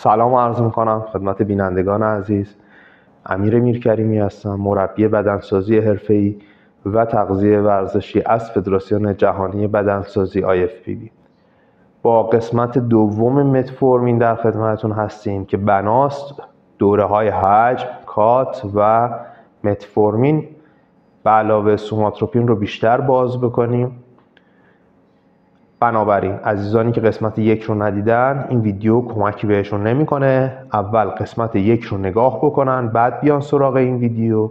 سلام عرض می‌کنم خدمت بینندگان عزیز. امیر میرکریمی هستم مربی بدنسازی حرفه‌ای و تغذیه ورزشی از فدراسیون جهانی بدنسازی IFBB با قسمت دوم متفورمین در خدمتتون هستیم که بناست دوره های حجم، کات و متفورمین. به علاوه سوماتروپین رو بیشتر باز بکنیم. بنابراین عزیزانی که قسمت یک رو ندیدن این ویدیو کمکی بهشون نمی‌کنه. اول قسمت یک رو نگاه بکنن بعد بیان سراغ این ویدیو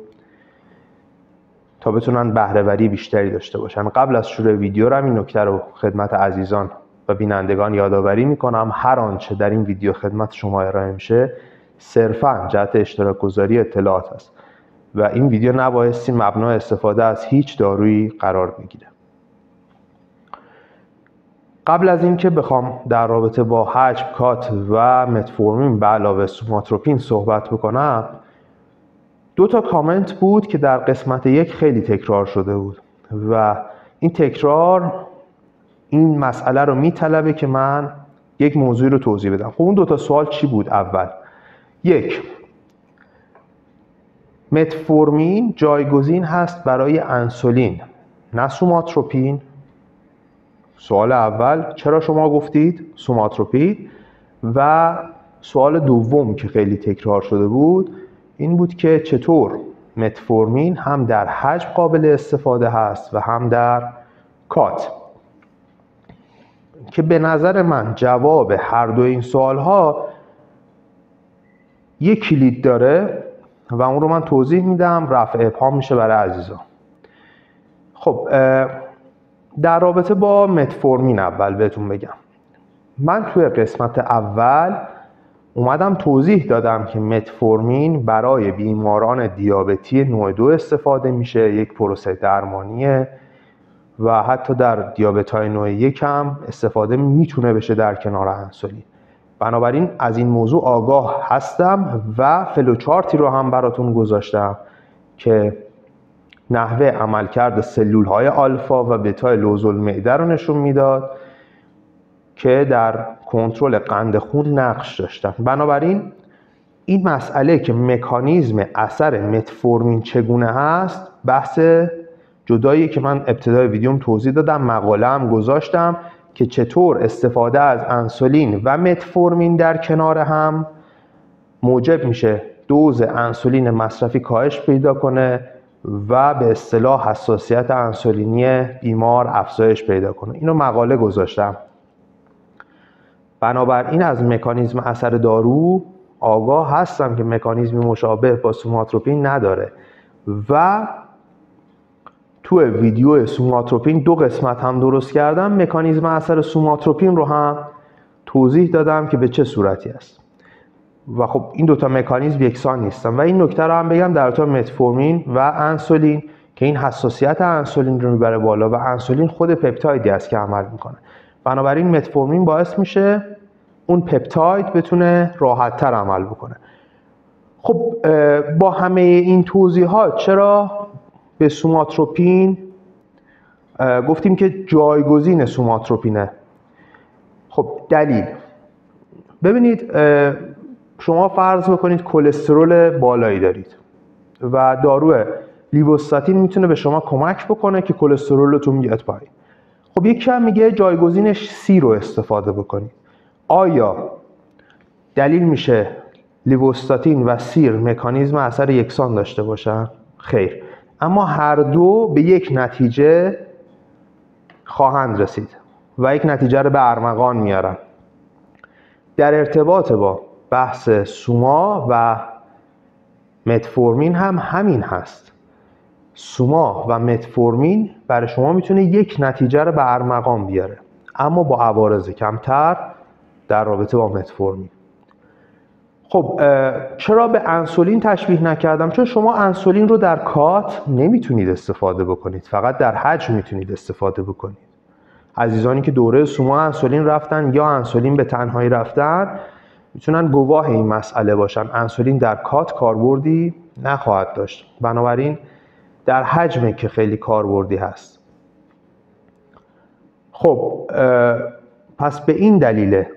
تا بتونن بهرهوری بیشتری داشته باشن. قبل از شروع ویدیو رو این نکته رو خدمت عزیزان و بینندگان یادآوری می‌کنم. هر آنچه در این ویدیو خدمت شما ارائه میشه صرفا جهت اشتراک گذاری اطلاعات است و این ویدیو نبایستی مبنای استفاده از هیچ دارویی قرار بگیره. قبل از اینکه بخوام در رابطه با حجم کات و متفورمین به علاوه سوماتروپین صحبت بکنم دو تا کامنت بود که در قسمت یک خیلی تکرار شده بود و این تکرار این مسئله رو میطلبه که من یک موضوعی رو توضیح بدم. خب اون دو تا سوال چی بود اول؟ یک متفورمین جایگزین هست برای انسولین نه سوماتروپین. سوال اول چرا شما گفتید سوماتروپی و سوال دوم که خیلی تکرار شده بود این بود که چطور متفورمین هم در حجم قابل استفاده هست و هم در کات؟ که به نظر من جواب هر دو این سوال ها یک کلید داره و اون رو من توضیح میدم رفع ابهام میشه برای عزیزان. خب در رابطه با متفورمین اول بهتون بگم. من توی قسمت اول اومدم توضیح دادم که متفورمین برای بیماران دیابتی نوع دو استفاده میشه یک پروسه درمانیه و حتی در دیابت های نوع یک هم استفاده می‌تونه بشه در کنار انسولین. بنابراین از این موضوع آگاه هستم و فلوچارتی رو هم براتون گذاشتم که نحوه عملکرد سلول های آلفا و بتای لوزول معده رو نشون می‌داد که در کنترل قند خون نقش داشتن. بنابراین این مسئله که مکانیزم اثر متفورمین چگونه هست بحث جدایی که من ابتدای ویدیوم توضیح دادم مقاله هم گذاشتم که چطور استفاده از انسولین و متفورمین در کنار هم موجب میشه دوز انسولین مصرفی کاهش پیدا کنه و به اصطلاح حساسیت انسولینی بیمار افزایش پیدا کنه. اینو مقاله گذاشتم. بنابراین از مکانیزم اثر دارو آگاه هستم که مکانیزمی مشابه با سوماتروپین نداره. و تو ویدیو سوماتروپین دو قسمت هم درست کردم. مکانیزم اثر سوماتروپین رو هم توضیح دادم که به چه صورتی است. و خب این دوتا مکانیزم یکسان نیستن. و این نکته رو هم بگم در تو متفورمین و انسولین که این حساسیت انسولین رو می‌بره بالا و انسولین خود پپتایدی است که عمل می‌کنه. بنابراین متفورمین باعث میشه اون پپتاید بتونه راحتتر عمل بکنه. خب با همه این توضیحات چرا به سوماتروپین گفتیم که جایگزین سوماتروپینه. خب دلیل. ببینید شما فرض بکنید کلسترول بالایی دارید و دارو لیوستاتین می‌تونه به شما کمک بکنه که کلسترولتون بیاد پایین. خب یک کم میگه جایگزینش سی رو استفاده بکنید. آیا دلیل میشه لیوستاتین و سیر مکانیزم اثر یکسان داشته باشن؟ خیر. اما هر دو به یک نتیجه خواهند رسید و یک نتیجه رو به ارمغان میارن. در ارتباط با بحث سوما و متفورمین هم همین هست. سوما و متفورمین برای شما می‌تونه یک نتیجه رو به ارمغان بیاره اما با عوارض کمتر در رابطه با متفورمین. خب چرا به انسولین تشبیه نکردم؟ چون شما انسولین رو در کات نمی‌تونید استفاده بکنید فقط در حجم می‌تونید استفاده بکنید. عزیزانی که دوره سوما انسولین رفتن یا انسولین به تنهایی رفتن می‌تونن گواه این مسئله باشن. انسولین در کات کاربردی نخواهد داشت. بنابراین در حجمه که خیلی کاربردی هست. خب پس به این دلیله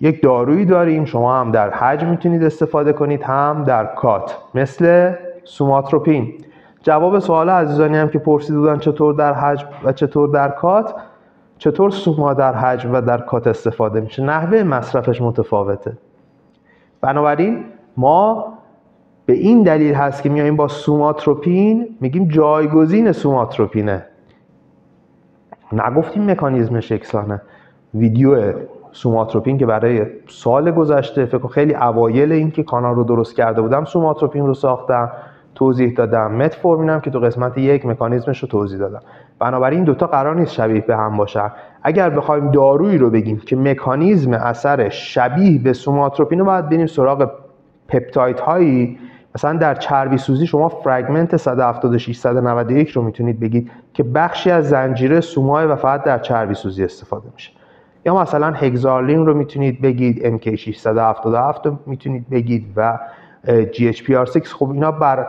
یک دارویی داریم. شما هم در حجم می‌تونید استفاده کنید هم در کات مثل سوماتروپین. جواب سوال عزیزانی هم که پرسید بودن چطور در حجم و چطور در کات؟ چطور سوما در حجم و در کات استفاده میشه؟ نحوه مصرفش متفاوته. بنابراین ما به این دلیل هست که میایم با سوماتروپین میگیم جایگزین سوماتروپینه. نگفتیم مکانیزمش یکسانه. ویدیو سوماتروپین که برای سال گذشته فکر خیلی اوایل این که کانال رو درست کرده بودم سوماتروپین رو ساختم توضیح دادم. متفورمین که تو قسمت یک مکانیزمش رو توضیح دادم. بنابراین این دوتا قرار نیست شبیه به هم باشن. اگر بخوایم دارویی رو بگیم که مکانیزم اثر شبیه به سوماتروپین رو باید بریم سراغ پپتاید هایی مثلا در چربی سوزی شما فرگمنت 176 191 رو می‌تونید بگید که بخشی از زنجیره سومای و فقط در چربی سوزی استفاده میشه. یا مثلا هگزارلین رو می‌تونید بگید MK677 رو می‌تونید بگید و GHPR6 خب اینا بر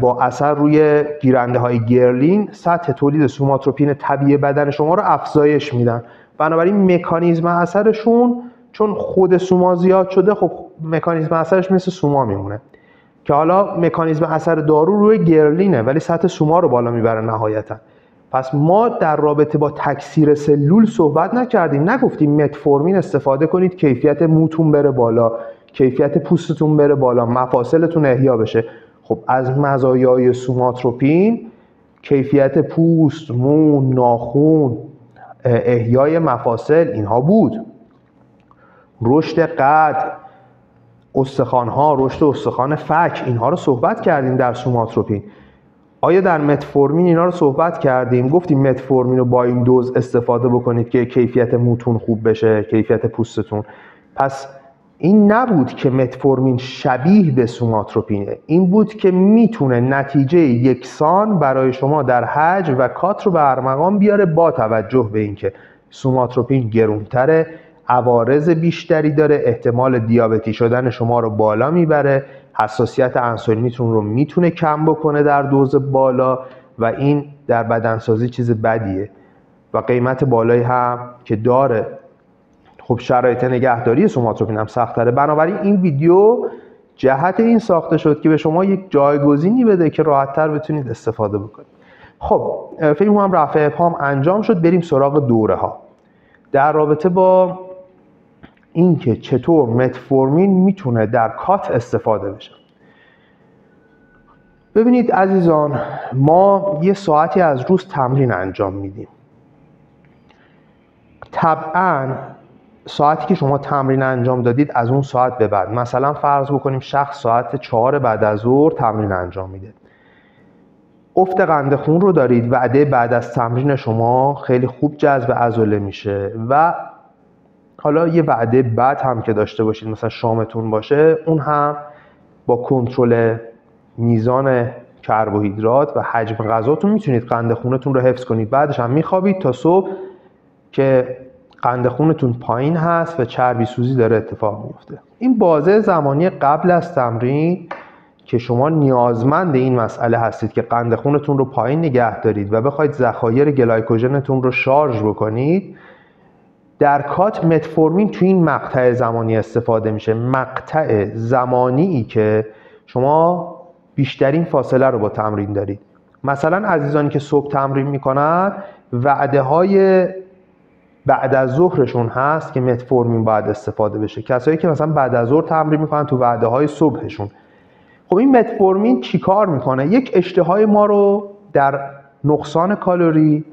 با اثر روی گیرنده های گرلین سطح تولید سوماتروپین طبیعی بدن شما رو افزایش میدن. بنابراین مکانیزم اثرشون چون خود سوما زیاد شده خب مکانیزم اثرش مثل سوما میمونه. که حالا مکانیزم اثر دارو روی گرلینه ولی سطح سوما رو بالا می‌بره نهایتا. پس ما در رابطه با تکثیر سلول صحبت نکردیم. نگفتیم متفورمین استفاده کنید کیفیت موتون بره بالا کیفیت پوستتون بره بالا مفاصلتون احیا بشه. خب از مزایای سوماتروپین کیفیت پوست، مو، ناخون، احیای مفاصل اینها بود. رشد قد استخوانها رشد استخوان فک اینها رو صحبت کردیم در سوماتروپین. آیا در متفورمین اینا رو صحبت کردیم؟ گفتیم متفورمین رو با این دوز استفاده بکنید که کیفیت موتون خوب بشه کیفیت پوستتون. پس این نبود که متفورمین شبیه به سوماتروپینه این بود که می‌تونه نتیجه یکسان برای شما در حج و کات رو به ارمغان بیاره با توجه به اینکه سوماتروپین گرونتره عوارض بیشتری داره احتمال دیابتی شدن شما رو بالا می‌بره حساسیت انسولینیتون رو می‌تونه کم بکنه در دوز بالا و این در بدنسازی چیز بدیه. و قیمت بالایی هم که داره خب شرایط نگهداری سوماتروپین هم سختره بنابراین این ویدیو جهت این ساخته شد که به شما یک جایگزینی بده که راحتتر بتونید استفاده بکنید. خب فکر هم رفع ابهام انجام شد. بریم سراغ دوره ها در رابطه با اینکه چطور متفورمین می‌تونه در کات استفاده بشه. ببینید عزیزان ما یه ساعتی از روز تمرین انجام میدیم. طبعا ساعتی که شما تمرین انجام دادید از اون ساعت به بعد. مثلا فرض بکنیم شخص ساعت چهار بعد از ظهر تمرین انجام میده. افت قند خون رو دارید وعده بعد از تمرین شما خیلی خوب جذب عضله میشه و حالا یه وعده بعد هم که داشته باشید مثلا شامتون باشه اون هم با کنترل میزان کربوهیدرات و حجم غذاتون می‌تونید قند خونتون رو حفظ کنید. بعدش هم میخوابید تا صبح که قند خونتون پایین هست و چربی سوزی داره اتفاق میفته. این بازه زمانی قبل از تمرین که شما نیازمند این مسئله هستید که قند خونتون رو پایین نگه دارید و بخواید ذخایر گلایکوژنتون رو شارژ بکنید در کات متفورمین تو این مقطع زمانی استفاده میشه. مقطع زمانی ای که شما بیشترین فاصله رو با تمرین دارید. مثلا عزیزانی که صبح تمرین می‌کنن وعده های بعد از ظهرشون هست که متفورمین باید استفاده بشه. کسایی که مثلا بعد از ظهر تمرین می‌کنن تو وعده های صبحشون. خب این متفورمین چیکار می‌کنه؟ یک اشتهای ما رو در نقصان کالری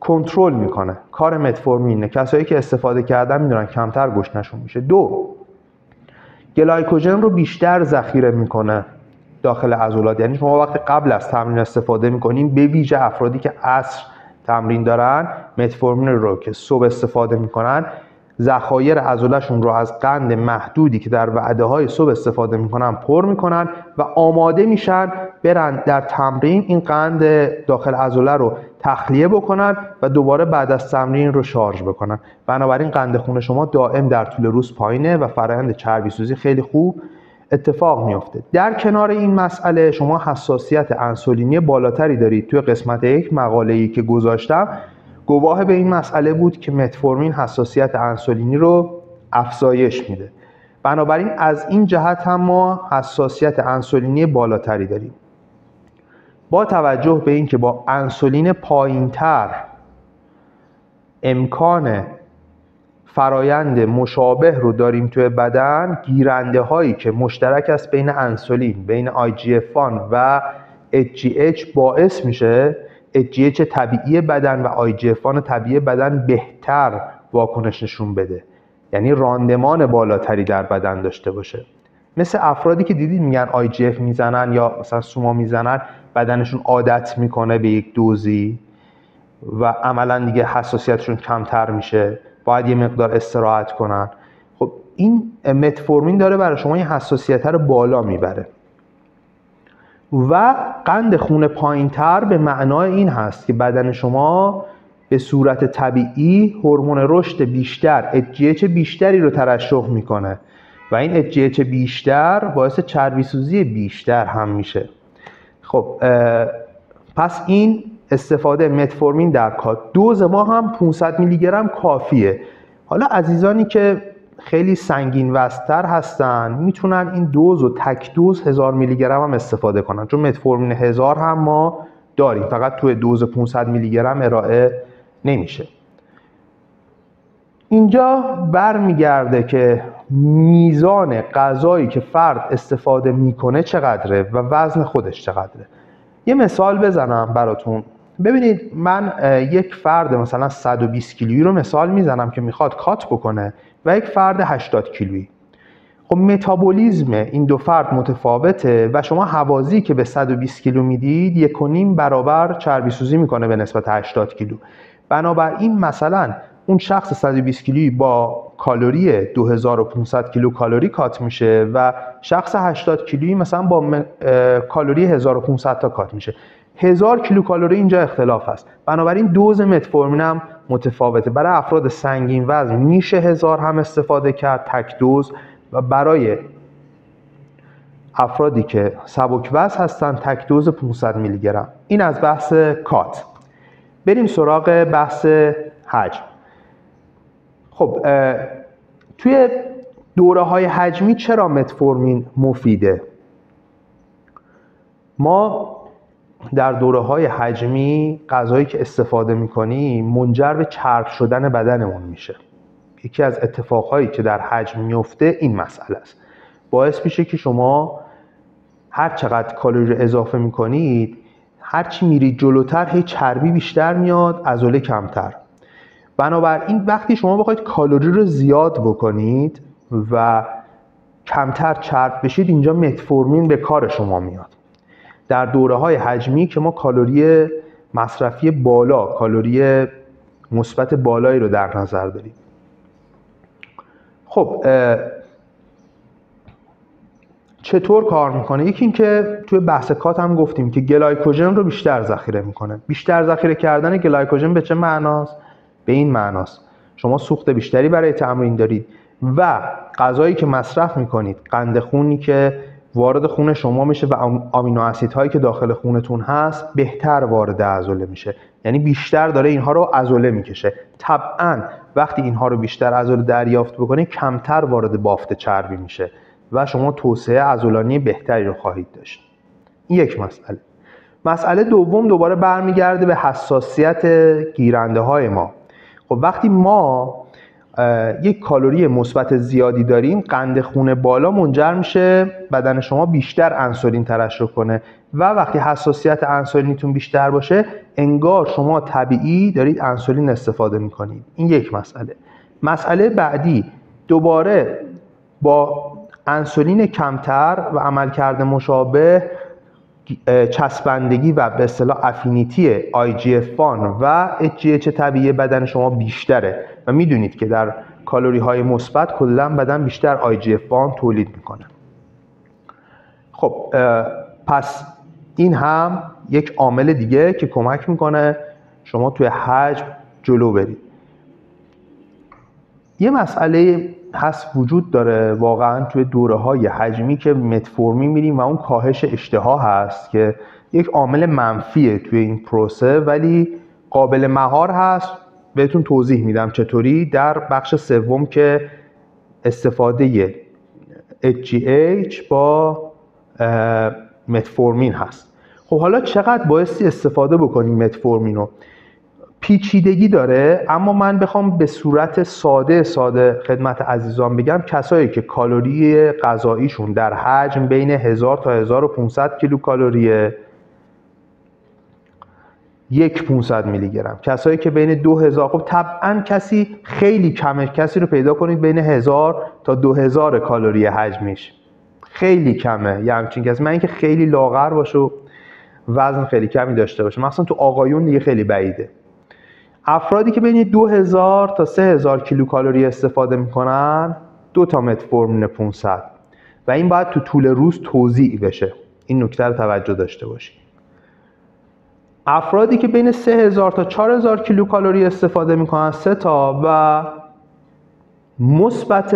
کنترل می‌کنه. کار متفورمینه کسایی که استفاده کردن می‌دونن کمتر گشنشون میشه. دو گلایکوژن رو بیشتر ذخیره می‌کنه داخل عضلات. یعنی شما وقتی قبل از تمرین استفاده می‌کنین به ویژه افرادی که عصر تمرین دارن متفورمین رو که صبح استفاده می‌کنن ذخایر عضلشون رو از قند محدودی که در وعده های صبح استفاده می‌کنن پر می‌کنن و آماده میشن برن در تمرین این قند داخل عضله رو تخلیه بکنن و دوباره بعد از تمرین رو شارژ بکنن. بنابراین قند خون شما دائم در طول روز پایینه و فرآیند چربی سوزی خیلی خوب اتفاق میافته. در کنار این مسئله شما حساسیت انسولینی بالاتری دارید. توی قسمت یک مقاله ای که گذاشتم گواه به این مسئله بود که متفورمین حساسیت انسولینی رو افزایش میده. بنابراین از این جهت هم ما حساسیت انسولینی بالاتری داریم. با توجه به اینکه با انسولین پایینتر امکان فرایند مشابه رو داریم توی بدن گیرنده هایی که مشترک است بین انسولین بین IGF-1 و HGH باعث میشه HGH طبیعی بدن و IGF-1 طبیعی بدن بهتر واکنش نشون بده. یعنی راندمان بالاتری در بدن داشته باشه. مثل افرادی که دیدید میگن IGF می‌زنن یا مثلا سوما می‌زنن بدنشون عادت می‌کنه به یک دوزی و عملا دیگه حساسیتشون کمتر میشه. باید یه مقدار استراحت کنن. خب این متفورمین داره برای شما این حساسیت رو بالا می‌بره. و قند خون پایینتر به معنای این هست که بدن شما به صورت طبیعی هورمون رشد بیشتر HGH بیشتری رو ترشح می‌کنه. و این HGH بیشتر باعث چربی سوزی بیشتر هم میشه. خب پس این استفاده متفورمین در کات دوز ما هم 500 میلی گرم کافیه. حالا عزیزانی که خیلی سنگین وستر هستن می‌تونن این دوز و تک دوز هزار میلی گرم هم استفاده کنن. چون متفورمین هزار هم ما داریم. فقط توی دوز 500 میلی گرم ارائه نمیشه. اینجا برمیگرده که میزان غذایی که فرد استفاده می‌کنه چقدره و وزن خودش چقدره. یه مثال بزنم براتون. ببینید من یک فرد مثلا 120 کیلویی رو مثال می‌زنم که می‌خواد کات بکنه و یک فرد 80 کیلویی. خب متابولیزم این دو فرد متفاوته و شما حوازی که به 120 کیلو می‌دید یک و نیم برابر چربی سوزی می‌کنه به نسبت 80 کیلو. بنابراین مثلا اون شخص 120 کیلویی با کالری 2500 کیلو کالری cut میشه و شخص 80 کیلویی مثلا با کالری 1500 تا cut میشه. هزار کیلو کالری اینجا اختلاف هست بنابراین دوز متفورمین هم متفاوته. برای افراد سنگین وزن میشه هزار هم استفاده کرد تک دوز. و برای افرادی که سبک وزن هستن تک دوز 500 میلی گرم این از بحث کات. بریم سراغ بحث حجم. خب توی دوره های حجمی چرا متفورمین مفیده؟ ما در دوره های حجمی غذایی که استفاده می‌کنیم منجر به چرب شدن بدنمون میشه. یکی از اتفاقهایی که در حجم میفته این مسئله است. باعث میشه که شما هر چقدر کالری رو اضافه می‌کنید هرچی میرید جلوتر هی چربی بیشتر میاد عضله کمتر. بنابراین وقتی شما بخواید کالری رو زیاد بکنید و کمتر چرب بشید اینجا متفورمین به کار شما میاد. در دوره های حجمی که ما کالری مصرفی بالا کالری مثبت بالایی رو در نظر داریم. خب چطور کار می‌کنه؟ یکی اینکه توی بحث cut هم گفتیم که گلایکوژن رو بیشتر ذخیره می‌کنه. بیشتر ذخیره کردن گلایکوژن به چه معناست؟ به این معناست. شما سوخت بیشتری برای تمرین دارید و غذایی که مصرف می‌کنید قند خونی که وارد خون شما میشه و آمینو اسیدهایی که داخل خونتون هست بهتر وارد عضله میشه. یعنی بیشتر داره اینها رو عضله می‌کشه. طبعا وقتی اینها رو بیشتر عضله دریافت بکنید کمتر وارد بافت چربی میشه و شما توسعه عضلانی بهتری رو خواهید داشت. این یک مسئله. مسئله دوم دوباره برمیگرده به حساسیت گیرنده های ما. خب وقتی ما یک کالری مثبت زیادی داریم. قند خون بالا منجر میشه. بدن شما بیشتر انسولین ترشح کنه. و وقتی حساسیت انسولینیتون بیشتر باشه انگار شما طبیعی دارید انسولین استفاده می‌کنید. این یک مسئله. مسئله بعدی دوباره با انسولین کمتر و عملکرد مشابه چسبندگی و به اصطلاح افینیتی IGF-1 و HGH طبیعی بدن شما بیشتره. و می‌دونید که در کالوری های مثبت کلا بدن بیشتر IGF-1 تولید می‌کنه. خب پس این هم یک عامل دیگه که کمک می‌کنه شما توی حجم جلو برید. یه مسئله هست وجود داره واقعا توی دوره های حجمی که متفورمی میریم و اون کاهش اشتها هست که یک عامل منفیه توی این پروسه ولی قابل مهار هست. بهتون توضیح میدم چطوری. در بخش سوم که استفاده HGH با متفورمین هست. خب حالا چقدر بایستی استفاده بکنیم متفورمین رو؟ پیچیدگی داره اما من بخوام به صورت ساده ساده خدمت عزیزان بگم کسایی که کالری غذاییشون در حجم بین 1000 تا 1500 کیلو کالریه یک 500 میلی گرم کسایی که بین 2000 خب طبعا کسی خیلی کمه کسی رو پیدا کنید بین 1000 تا 2000 کالری حجمیش خیلی کمه. یه همچین کسی من اینکه خیلی لاغر باشه و وزن خیلی کمی داشته باشه. مثلا تو آقایون دیگه خیلی بعیده. افرادی که بین 2000 تا 3000 کیلو کالری استفاده می‌کنن دو تا متفورمین 500 و این باید تو طول روز توضیح بشه. این نکته رو توجه داشته باشید. افرادی که بین 3000 تا 4000 کیلو کالری استفاده می‌کنن سه تا و مثبت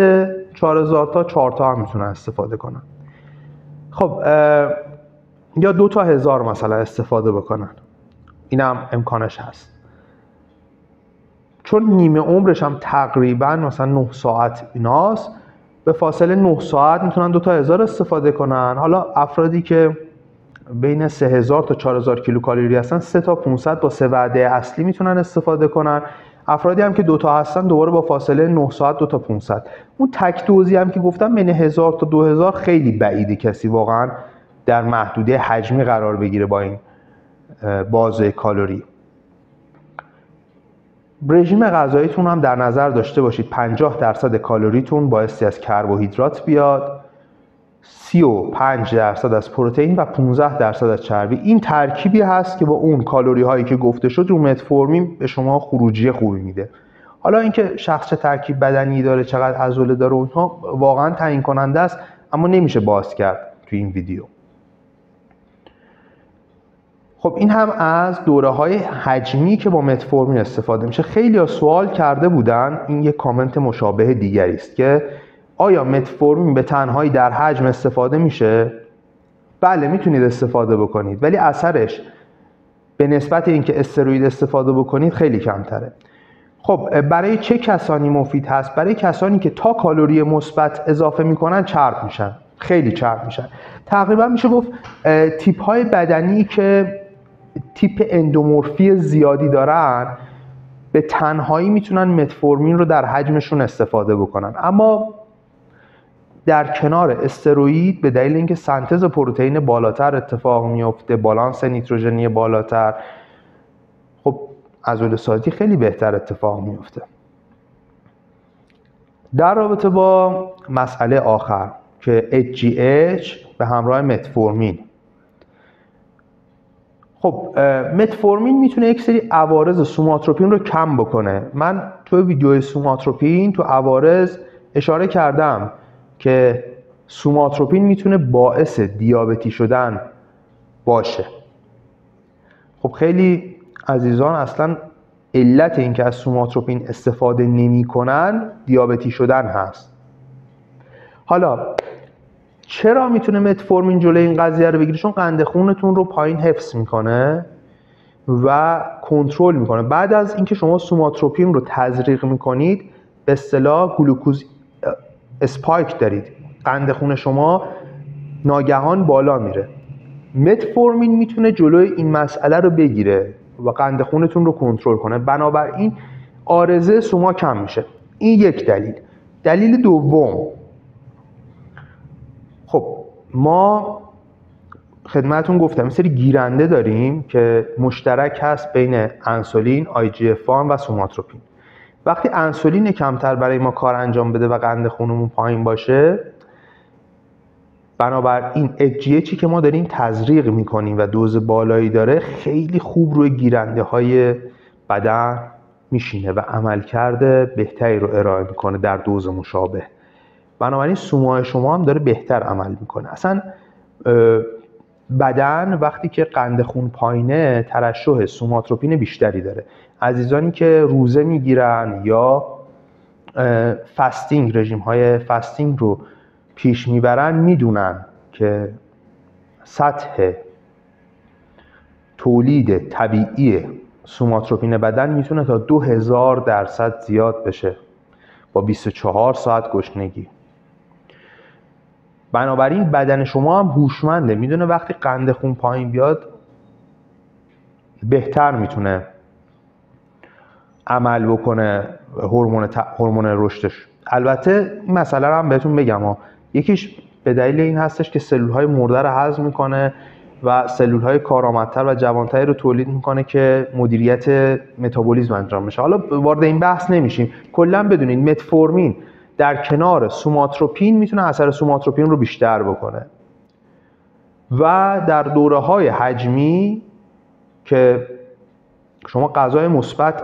4000 تا 4 تا هم می‌تونن استفاده کنن. خب یا دو تا هزار مثلا استفاده بکنن. اینم امکانش هست. چون نیمه عمرش هم تقریبا مثلا 9 ساعت ایناست به فاصله 9 ساعت می‌تونن دو تا هزار استفاده کنن. حالا افرادی که بین 3000 تا 4000 کیلو کالری هستن 3 تا 500 با سه وعده اصلی می‌تونن استفاده کنن. افرادی هم که دوتا هستن دوباره با فاصله 9 ساعت دو تا 500 اون تک دوزی هم که گفتم بین 1000 تا 2000 خیلی بعیده کسی واقعا در محدوده حجمی قرار بگیره با این بازه کالری. رژیم غذاییتون هم در نظر داشته باشید. 50 درصد کالریتون بایستی از کربوهیدرات بیاد. 35 درصد از پروتئین و 15 درصد از چربی. این ترکیبی هست که با اون کالری هایی که گفته شد رو متفورمین به شما خروجی خوبی میده. حالا اینکه شخص چه ترکیب بدنی داره چقدر عضله داره اونها واقعا تعیین کننده است اما نمیشه باز کرد تو این ویدیو. خب این هم از دوره های حجمی که با متفورمین استفاده میشه. خیلی ها سوال کرده بودن این یک کامنت مشابه دیگری است که آیا متفورمین به تنهایی در حجم استفاده میشه؟ بله می‌تونید استفاده بکنید ولی اثرش به نسبت اینکه استروید استفاده بکنید خیلی کمتره. خب برای چه کسانی مفید هست؟ برای کسانی که تا کالری مثبت اضافه می‌کنن چرب میشن خیلی چرب میشن. تقریبا میشه گفت تیپ های بدنی که تیپ اندومورفی زیادی دارن به تنهایی می‌تونن متفورمین رو در حجمشون استفاده بکنن. اما در کنار استروئید به دلیل اینکه سنتز پروتئین بالاتر اتفاق میفته بالانس نیتروژنی بالاتر خب عضله سازی خیلی بهتر اتفاق میفته در رابطه با مسئله آخر که HGH به همراه متفورمین. خب متفورمین می‌تونه یک سری عوارض سوماتروپین رو کم بکنه. من تو ویدیو سوماتروپین تو عوارض اشاره کردم که سوماتروپین می‌تونه باعث دیابتی شدن باشه. خب خیلی عزیزان اصلا علت اینکه از سوماتروپین استفاده نمی‌کنن دیابتی شدن هست. حالا چرا می‌تونه متفورمین جلوی این قضیه رو بگیره؟ چون قند خونتون رو پایین حفظ می‌کنه و کنترل می‌کنه. بعد از اینکه شما سوماتروپین رو تزریق می‌کنید به اصطلاح گلوکوز اسپایک دارید. قند خون شما ناگهان بالا میره. متفورمین می‌تونه جلوی این مسئله رو بگیره و قند خونتون رو کنترل کنه. بنابراین آرزه سوما کم میشه. این یک دلیل. دلیل دوم. خب ما خدمتون گفتم این سری گیرنده داریم که مشترک هست بین انسولین، آی جی و سوماتروپین. وقتی انسولین کمتر برای ما کار انجام بده و قند خونمون پایین باشه بنابراین چی که ما داریم تزریق می‌کنیم و دوز بالایی داره خیلی خوب روی گیرنده های بدن میشینه و عمل کرده بهتری رو ارائه می‌کنه در دوز مشابه. بنابراین سومای شما هم داره بهتر عمل می‌کنه. اصلا بدن وقتی که قند خون پایینه ترشح سوماتروپین بیشتری داره. عزیزانی که روزه می‌گیرن یا فستینگ رژیم های فستینگ رو پیش می‌برن می‌دونن که سطح تولید طبیعی سوماتروپین بدن می‌تونه تا دو هزار درصد زیاد بشه با 24 ساعت گشنگی. بنابراین بدن شما هم هوشمنده. می‌دونه وقتی قند خون پایین بیاد بهتر می‌تونه عمل بکنه هورمون هورمون رشدش. البته این مسئله هم بهتون بگم ها. یکیش به دلیل این هستش که سلول های مرده رو هضم می‌کنه و سلول های کارآمدتر و جوانتری رو تولید می‌کنه که مدیریت متابولیسم انجام بشه. حالا وارد این بحث نمیشیم. کلا بدونید متفورمین در کنار سوماتروپین می‌تونه اثر سوماتروپین رو بیشتر بکنه. و در دوره های حجمی که شما غذای مثبت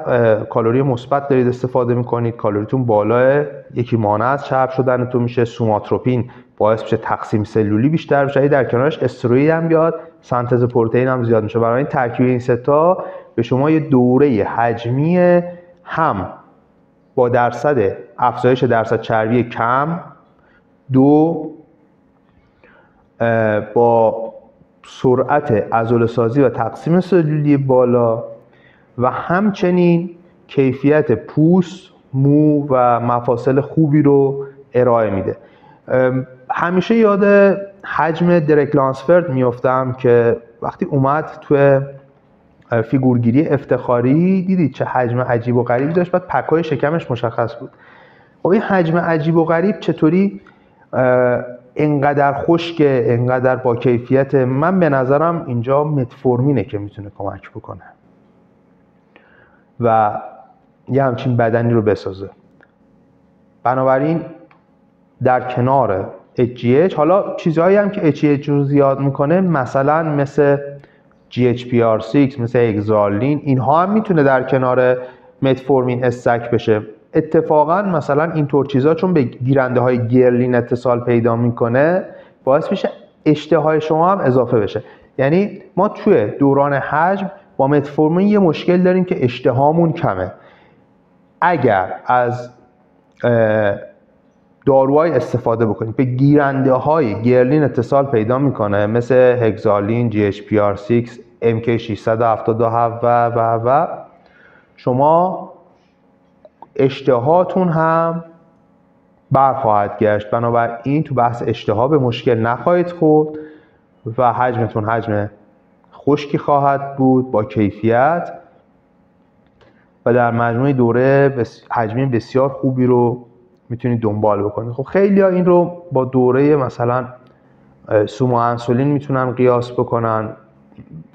کالری مثبت دارید استفاده می‌کنید کالریتون بالائه یکی مانع از چرب شدنتون میشه سوماتروپین باعث میشه تقسیم سلولی بیشتر بشه. در کنارش استروئید هم بیاد سنتز پروتئین هم زیاد میشه. برای این ترکیب این سه تا به شما یه دوره حجمی هم با درصد افزایش درصد چربی کم. دو با سرعت ازول سازی و تقسیم سلولی بالا و همچنین کیفیت پوست مو و مفاصل خوبی رو ارائه میده. همیشه یاد حجم درک لانسفرد میفتم که وقتی اومد توی فیگورگیری افتخاری دیدید چه حجم عجیب و غریبی داشت. بعد پکای شکمش مشخص بود. خب این حجم عجیب و غریب چطوری؟ انقدر خشکه انقدر با کیفیت من به نظرم اینجا متفورمینه که می‌تونه کمک بکنه و یه همچین بدنی رو بسازه. بنابراین در کنار HGH حالا چیزهایی هم که HGH رو زیاد می‌کنه مثلا مثل GHPR6 مثل اگزالین اینها هم می‌تونه در کنار متفورمین استک بشه. اتفاقا مثلا اینطور چیزها چون به گیرنده های گرلین اتصال پیدا می‌کنه باعث میشه اشتهای شما هم اضافه بشه. یعنی ما توی دوران حجم با متفورمین یه مشکل داریم که اشتهامون کمه. اگر از داروهای استفاده بکنید به گیرنده های گرلین اتصال پیدا می‌کنه مثل هگزالین، GHPR6, MK677 و و و شما اشتهاتون هم برخواهد گشت. بنابراین تو بحث اشتها به مشکل نخواهید خورد و حجمتون حجم خشکی خواهد بود با کیفیت. و در مجموع دوره. حجمی بسیار خوبی رو می‌تونید دنبال بکنید. خب خیلی ها این رو با دوره مثلا سومو انسولین می‌تونن قیاس بکنن.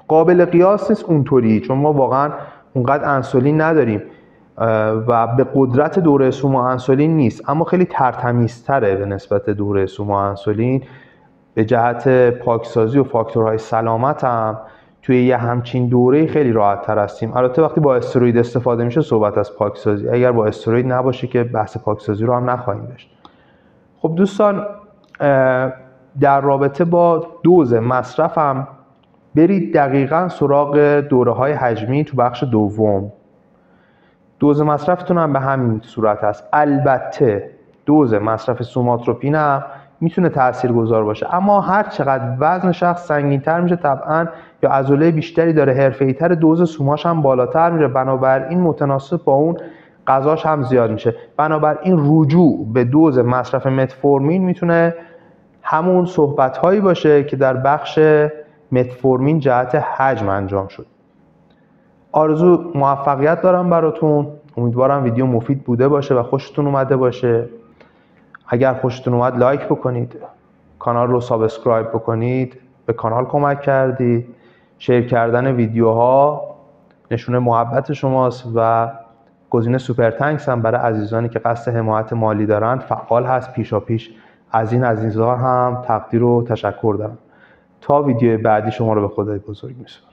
قابل قیاس نیست اونطوری چون ما واقعا اونقدر انسولین نداریم. و به قدرت دوره سومو انسولین نیست. اما خیلی ترتمیزتره به نسبت دوره سومو انسولین به جهت پاکسازی و فاکتورهای سلامت هم توی یه همچین دوره خیلی راحت تر هستیم. البته وقتی با استروید استفاده میشه صحبت از پاکسازی. اگر با استروید نباشه که بحث پاکسازی رو هم نخواهیم داشت. خب دوستان در رابطه با دوز مصرف هم برید دقیقا سراغ دوره های حجمی تو بخش دوم. دوز مصرفتون هم به همین صورت هست. البته دوز مصرف سوماتروپین هم می‌تونه تأثیر گذار باشه. اما هر چقدر وزن شخص سنگینتر میشه طبعا یا عضله بیشتری داره تر دوز سوماش هم بالاتر میره. بنابراین متناسب با اون غذاش هم زیاد میشه. بنابراین رجوع به دوز مصرف متفورمین می‌تونه همون صحبت هایی باشه که در بخش متفورمین جهت حجم انجام شد. آرزو موفقیت دارم براتون. امیدوارم ویدیو مفید بوده باشه و خوشتون اومده باشه. اگر خوشتون اومد لایک بکنید. کانال رو سابسکرایب بکنید. به کانال کمک کردید شیر کردن ویدیوها نشونه محبت شماست و گزینه سوپر تنکس هم برای عزیزانی که قصد حمایت مالی دارند فعال هست. پیشا پیش از این عزیزان هم تقدیر و تشکر دارم. تا ویدیو بعدی شما رو به خدای بزرگ میسپارم.